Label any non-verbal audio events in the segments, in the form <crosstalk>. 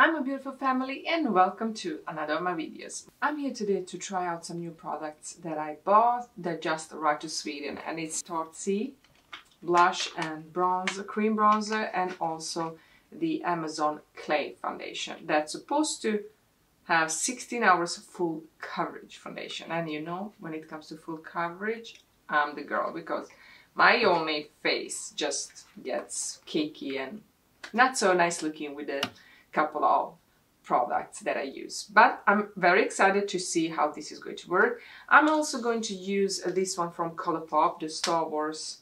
I'm a beautiful family and welcome to another of my videos. I'm here today to try out some new products that I bought that just arrived to Sweden and it's Tarte C blush and bronzer, cream bronzer and also the Amazon Clay foundation that's supposed to have 16 hours of full coverage foundation and you know when it comes to full coverage I'm the girl because my only face just gets cakey and not so nice looking with a couple of products that I use. But I'm very excited to see how this is going to work. I'm also going to use this one from Colourpop, the Star Wars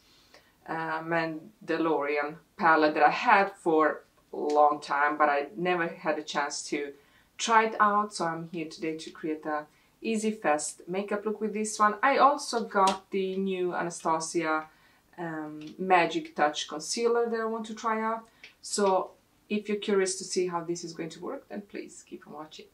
uh, Mandalorian palette that I had for a long time, but I never had a chance to try it out. So I'm here today to create a easy fast makeup look with this one. I also got the new Anastasia um, Magic Touch Concealer that I want to try out. So if you're curious to see how this is going to work, then please keep on watching.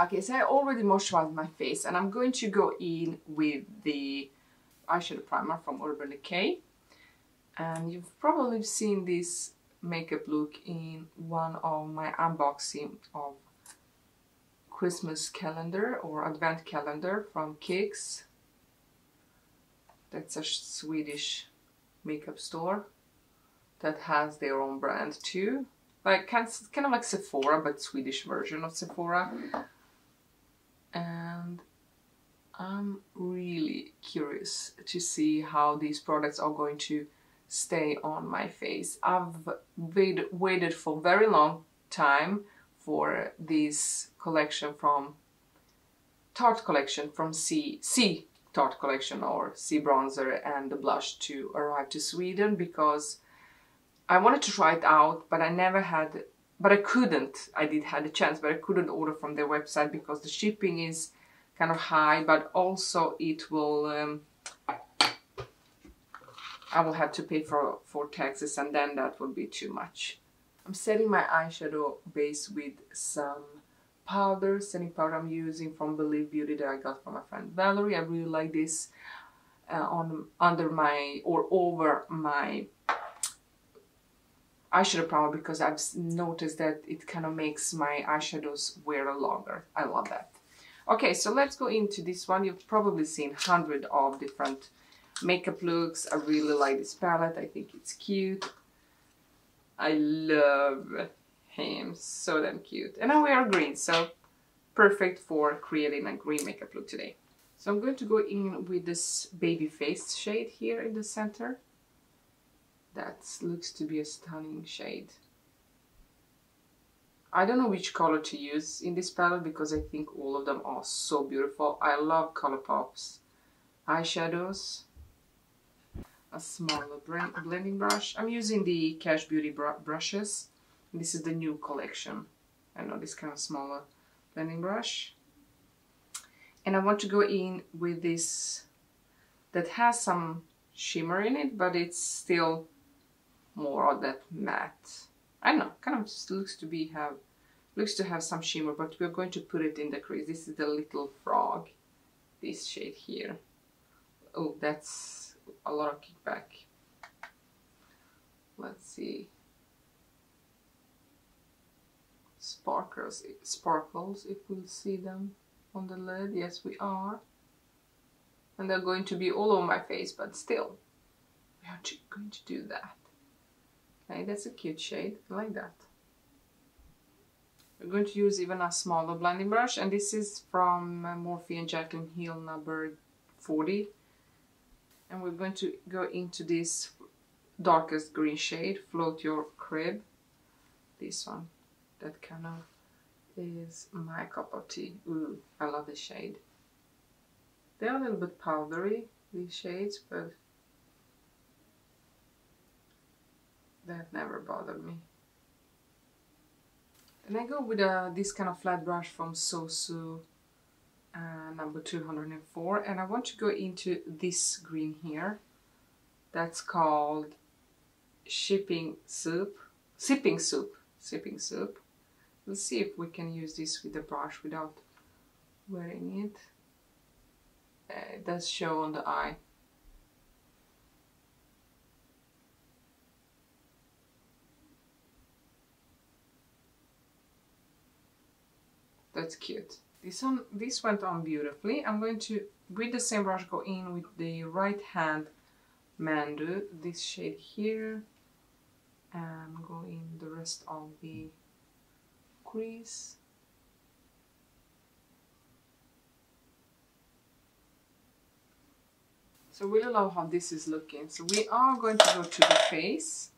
Okay, so I already moisturized my face and I'm going to go in with the eyeshadow primer from Urban Decay. And you've probably seen this makeup look in one of my unboxing of Christmas calendar or advent calendar from Kicks. That's a Swedish makeup store that has their own brand too. Like kind of like Sephora but Swedish version of Sephora. And I'm really curious to see how these products are going to stay on my face. I've waited, waited for a very long time for this collection from Tarte collection from C, C Tarte collection or C bronzer and the blush to arrive to Sweden because I wanted to try it out but I never had but I couldn't. I did had a chance but I couldn't order from their website because the shipping is kind of high but also it will um, I will have to pay for for taxes and then that would be too much. I'm setting my eyeshadow base with some powder, setting powder I'm using from Believe Beauty that I got from my friend Valerie. I really like this uh, on under my or over my eyeshadow primer because I've noticed that it kind of makes my eyeshadows wear longer. I love that. Okay, so let's go into this one. You've probably seen hundred of different makeup looks. I really like this palette. I think it's cute. I love him. So damn cute. And I wear green, so perfect for creating a green makeup look today. So I'm going to go in with this baby face shade here in the center. That looks to be a stunning shade. I don't know which color to use in this palette because I think all of them are so beautiful. I love Colourpop's eyeshadows a smaller blending brush. I'm using the Kash Beauty br brushes. This is the new collection. I know this kind of smaller blending brush. And I want to go in with this that has some shimmer in it, but it's still more of that matte. I don't know, kind of looks to be have looks to have some shimmer, but we're going to put it in the crease. This is the little frog, this shade here. Oh, that's a lot of kickback. Let's see. Sparkles, sparkles, if we'll see them on the lid. Yes, we are. And they're going to be all over my face, but still, we are going to do that. Okay, that's a cute shade. Like that. We're going to use even a smaller blending brush, and this is from uh, Morphe and Jaclyn Hill number 40 and we're going to go into this darkest green shade float your crib this one that kind of is my cup of tea. Ooh, I love this shade. They're a little bit powdery these shades but that never bothered me. And I go with uh, this kind of flat brush from Sosu uh, number 204 and I want to go into this green here. That's called shipping soup. Sipping soup. Sipping soup Let's see if we can use this with the brush without wearing it. Uh, it does show on the eye. That's cute. This one, this went on beautifully. I'm going to, with the same brush, go in with the right hand Mandu, this shade here, and go in the rest of the crease. So really love how this is looking. So we are going to go to the face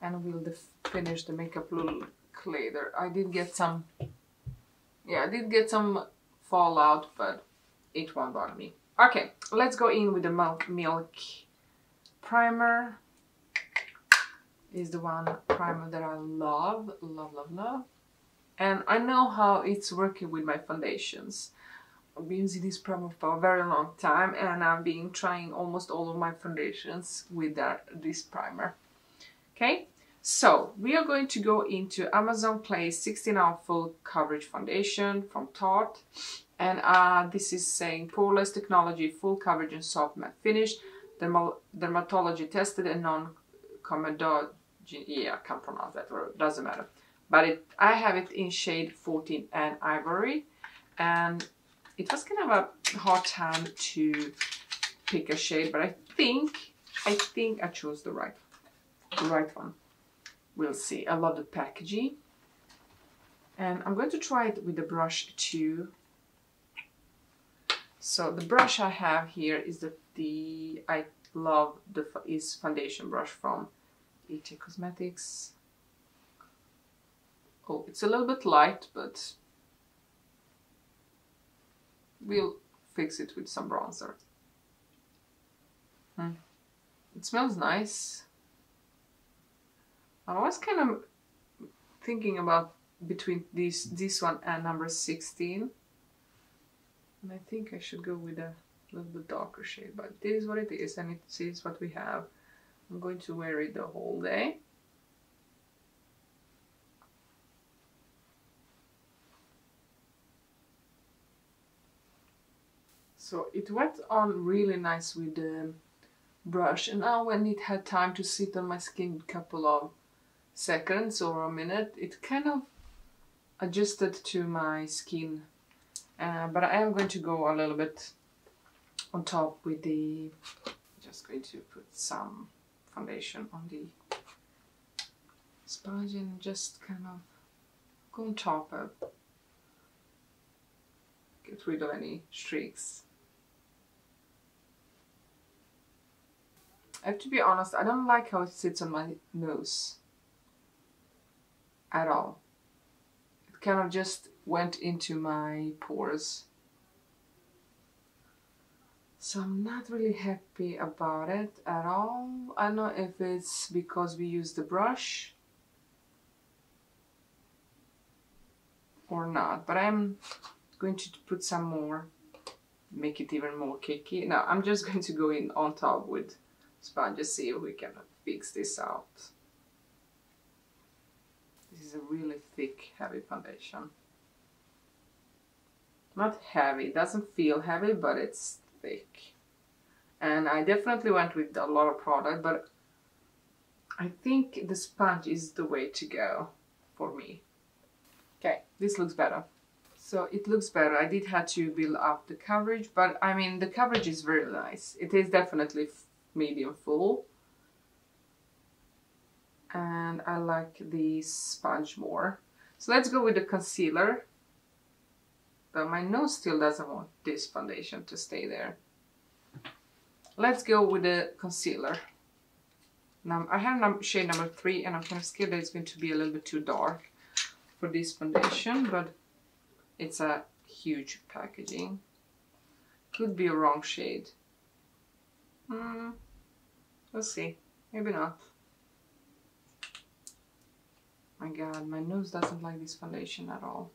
and we'll finish the makeup look later. I did get some, yeah, I did get some fallout, but it won't bother me. Okay, let's go in with the milk, milk primer. Is the one primer that I love, love, love, love. And I know how it's working with my foundations. I've been using this primer for a very long time and I've been trying almost all of my foundations with that, this primer. Okay, so we are going to go into Amazon Clay 16 hour full coverage foundation from Tarte. And uh, this is saying poreless technology, full coverage and soft matte finish, dermatology tested and non-comedogenic, yeah, I can't pronounce that word, doesn't matter. But it, I have it in shade 14 and ivory. And it was kind of a hard time to pick a shade, but I think, I think I chose the right, the right one. We'll see. I love the packaging. And I'm going to try it with the brush too. So the brush I have here is the, the I love the is foundation brush from IT Cosmetics. Oh, it's a little bit light, but we'll fix it with some bronzer. Hmm. It smells nice. I was kind of thinking about between this this one and number 16 and I think I should go with a little bit darker shade but it is what it is and it is what we have I'm going to wear it the whole day so it went on really nice with the brush and now when it had time to sit on my skin a couple of seconds or a minute, it kind of adjusted to my skin. Uh, but I am going to go a little bit on top with the, just going to put some foundation on the sponge and just kind of go on top of, get rid of any streaks. I have to be honest, I don't like how it sits on my nose at all. It kind of just went into my pores. So I'm not really happy about it at all. I don't know if it's because we use the brush or not, but I'm going to put some more, make it even more cakey. Now I'm just <laughs> going to go in on top with sponge, see if we can fix this out This is a really thick, heavy foundation. Not heavy, doesn't feel heavy, but it's thick. And I definitely went with a lot of product, but I think the sponge is the way to go for me. Okay, this looks better. So it looks better. I did have to build up the coverage, but I mean, the coverage is very nice. It is definitely medium full and I like the sponge more. So let's go with the concealer. But my nose still doesn't want this foundation to stay there. Let's go with the concealer. Now I have shade number three and I'm kind of scared that it's going to be a little bit too dark for this foundation, but it's a huge packaging. Could be a wrong shade. Hmm, let's see, maybe not. My god, my nose doesn't like this foundation at all.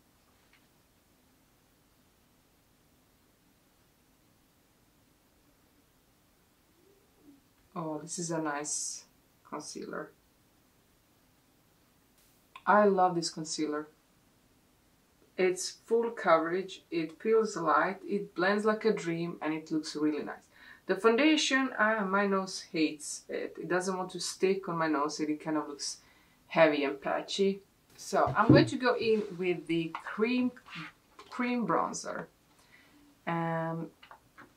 Oh, this is a nice concealer. I love this concealer. It's full coverage, it feels light, it blends like a dream and it looks really nice. The foundation, uh, my nose hates it. It doesn't want to stick on my nose, it kind of looks heavy and patchy. So I'm going to go in with the cream cream bronzer. And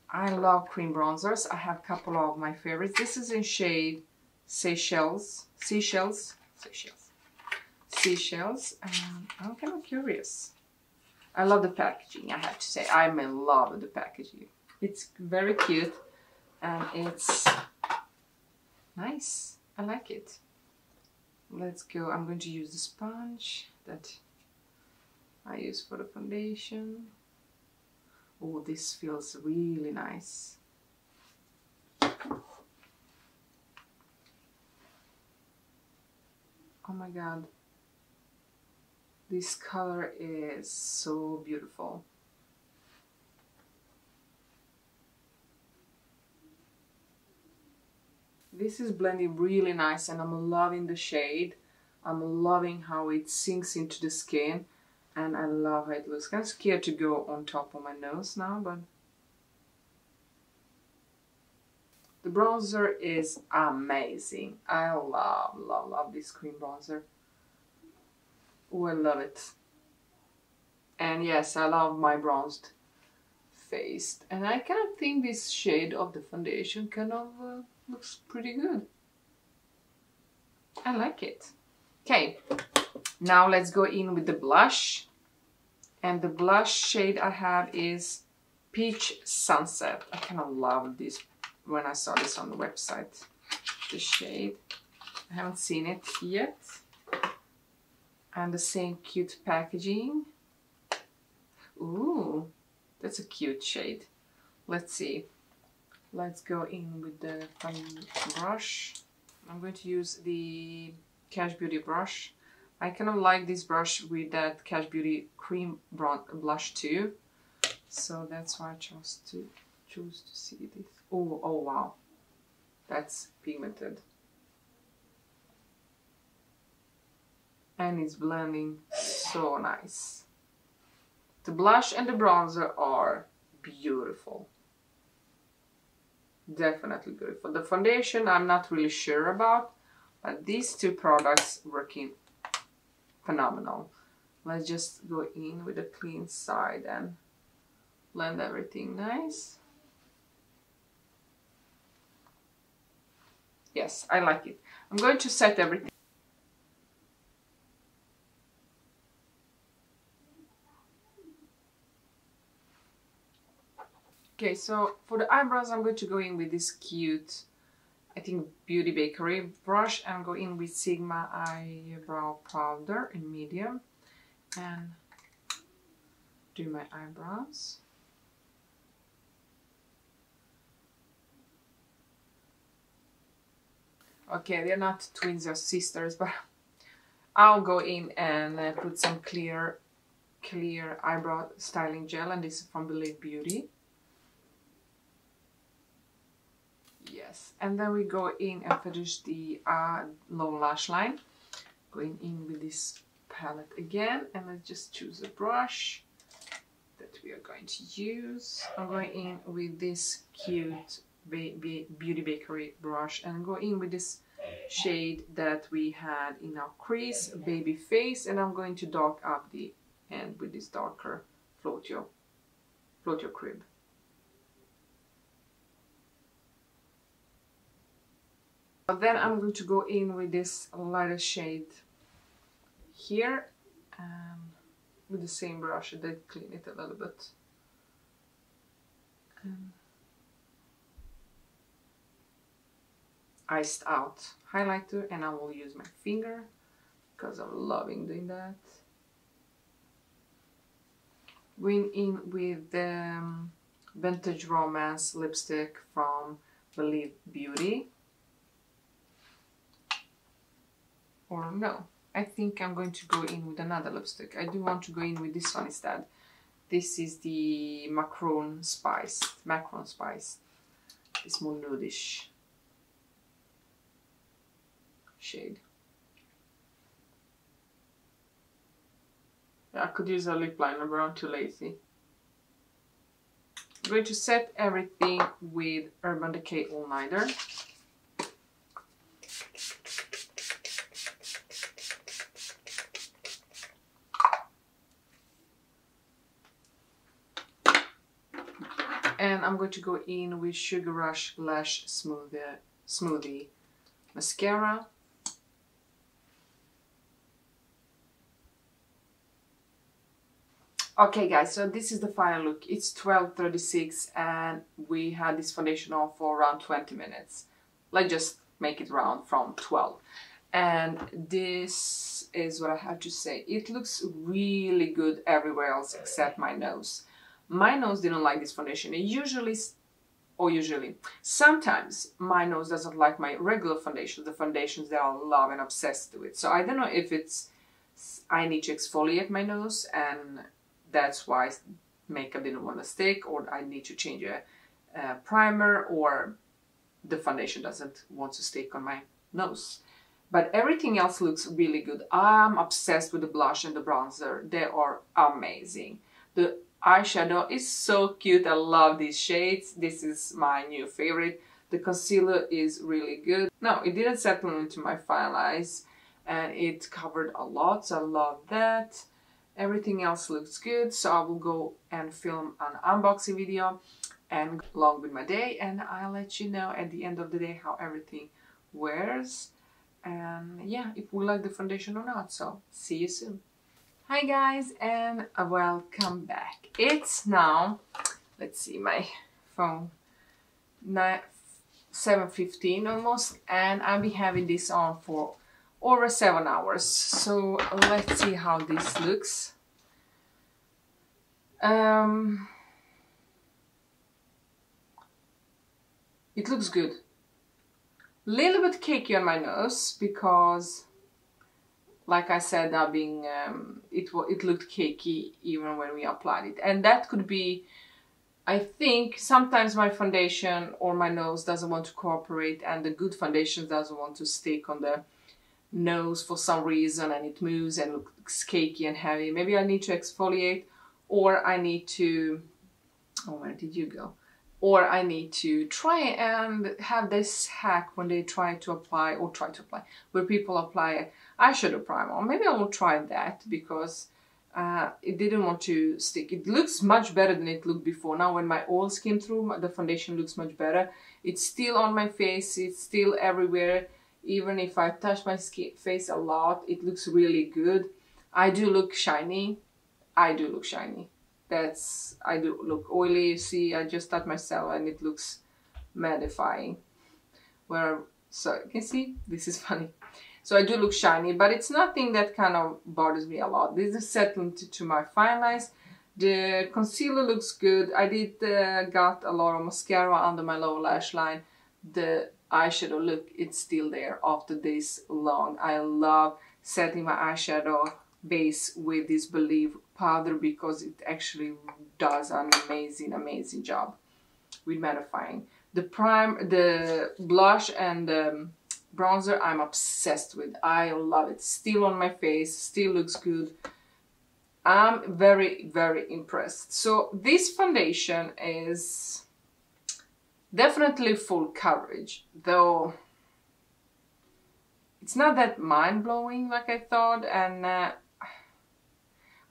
I love cream bronzers. I have a couple of my favorites. This is in shade Seychelles. Seashells. Seychelles. Seashells. And I'm kind of curious. I love the packaging, I have to say. I'm in love with the packaging. It's very cute and it's nice. I like it. Let's go. I'm going to use the sponge that I use for the foundation. Oh, this feels really nice. Oh my god. This color is so beautiful. This is blending really nice and I'm loving the shade. I'm loving how it sinks into the skin and I love how it looks. Of scared to go on top of my nose now, but the bronzer is amazing. I love, love, love this cream bronzer. Oh, I love it. And yes, I love my bronzed face. And I kind of think this shade of the foundation kind of uh, looks pretty good. I like it. Okay, now let's go in with the blush. And the blush shade I have is Peach Sunset. I kind of love this when I saw this on the website. The shade. I haven't seen it yet. And the same cute packaging. Ooh, that's a cute shade. Let's see. Let's go in with the brush. I'm going to use the Kash Beauty brush. I kind of like this brush with that Kash Beauty cream blush too. So that's why I chose to choose to see this. Oh, oh wow. That's pigmented. And it's blending so nice. The blush and the bronzer are beautiful. Definitely beautiful. The foundation I'm not really sure about, but these two products working phenomenal. Let's just go in with a clean side and blend everything nice. Yes, I like it. I'm going to set everything. Okay, so for the eyebrows, I'm going to go in with this cute, I think, Beauty Bakery brush and go in with Sigma Eyebrow Powder in medium and do my eyebrows. Okay, they're not twins or sisters, <laughs> but I'll go in and uh, put some clear, clear eyebrow styling gel, and this is from Believe Beauty. And then we go in and finish the uh, low lash line. Going in with this palette again, and let's just choose a brush that we are going to use. I'm going in with this cute Beauty Bakery brush and go in with this shade that we had in our crease, Baby Face, and I'm going to dark up the end with this darker Float Your, Float Your Crib. Then I'm going to go in with this lighter shade here and with the same brush I did clean it a little bit. And iced out highlighter and I will use my finger because I'm loving doing that. Going in with the um, Vintage Romance lipstick from Believe Beauty. Or no, I think I'm going to go in with another lipstick. I do want to go in with this one instead. This is the Macron Spice, Macron Spice. It's more nudish shade. Yeah, I could use a lip liner, but I'm too lazy. I'm going to set everything with Urban Decay All Nighter. I'm going to go in with Sugar Rush Lash Smoothie, Smoothie Mascara. Okay guys, so this is the final look. It's 12.36 and we had this foundation on for around 20 minutes. Let's just make it round from 12. And this is what I have to say. It looks really good everywhere else except my nose. My nose didn't like this foundation. It usually, or usually, sometimes my nose doesn't like my regular foundation, the foundations that I love and obsessed with. So I don't know if it's, I need to exfoliate my nose and that's why makeup didn't want to stick or I need to change a, a primer or the foundation doesn't want to stick on my nose. But everything else looks really good. I'm obsessed with the blush and the bronzer. They are amazing. The eyeshadow is so cute. I love these shades. This is my new favorite. The concealer is really good. No, it didn't settle into my fine eyes and it covered a lot, so I love that. Everything else looks good, so I will go and film an unboxing video and along with my day and I'll let you know at the end of the day how everything wears and yeah, if we like the foundation or not, so see you soon. Hi guys and welcome back. It's now, let's see my phone, 7.15 almost and I'll be having this on for over seven hours. So let's see how this looks. Um, it looks good. Little bit cakey on my nose because, like I said, I being um, it it looked cakey even when we applied it, and that could be. I think sometimes my foundation or my nose doesn't want to cooperate, and the good foundation doesn't want to stick on the nose for some reason and it moves and looks cakey and heavy. Maybe I need to exfoliate or I need to, oh where did you go? Or I need to try and have this hack when they try to apply or try to apply, where people apply eyeshadow primer. Maybe I will try that because uh, it didn't want to stick. It looks much better than it looked before. Now when my oils came through, the foundation looks much better. It's still on my face, it's still everywhere even if I touch my skin, face a lot, it looks really good. I do look shiny. I do look shiny. That's, I do look oily. You see, I just touched myself and it looks mattifying. Where, so you can see, this is <laughs> funny. So I do look shiny, but it's nothing that kind of bothers me a lot. This is settling to, to my fine lines. The concealer looks good. I did uh, got a lot of mascara under my lower lash line. The eyeshadow look it's still there after this long I love setting my eyeshadow base with this Believe powder because it actually does an amazing amazing job with mattifying. The prime the blush and the bronzer I'm obsessed with. I love it. Still on my face still looks good. I'm very very impressed. So this foundation is Definitely full coverage, though it's not that mind-blowing like I thought and uh,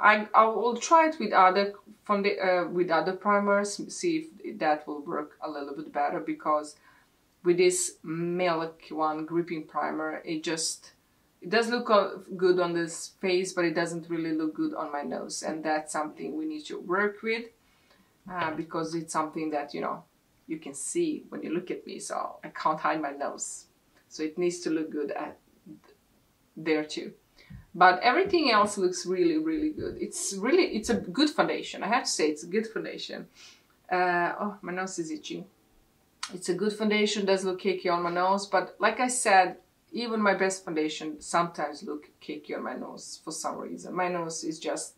I, I will try it with other uh, with other primers, see if that will work a little bit better because with this milk one gripping primer it just it does look good on this face but it doesn't really look good on my nose and that's something we need to work with uh, because it's something that you know you can see when you look at me, so I can't hide my nose. So it needs to look good at there too. But everything else looks really, really good. It's really, it's a good foundation. I have to say it's a good foundation. Uh, oh, my nose is itchy. It's a good foundation, does look cakey on my nose, but like I said, even my best foundation sometimes look cakey on my nose for some reason. My nose is just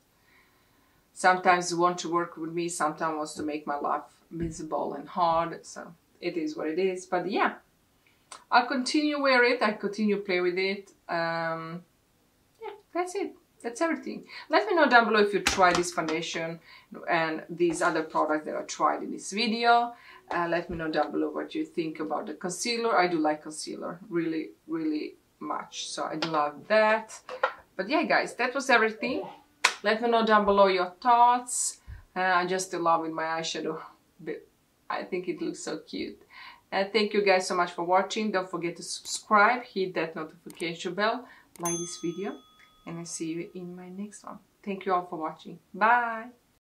sometimes want to work with me, sometimes wants to make my life miserable and hard. So it is what it is. But yeah, I'll continue wear it. I continue play with it. Um, that's it. That's everything. Let me know down below if you try this foundation and these other products that I tried in this video. Uh, let me know down below what you think about the concealer. I do like concealer really, really much. So I love that. But yeah, guys, that was everything. Let me know down below your thoughts. Uh, I just love with my eyeshadow I think it looks so cute. And thank you guys so much for watching. Don't forget to subscribe, hit that notification bell, like this video, and I see you in my next one. Thank you all for watching. Bye!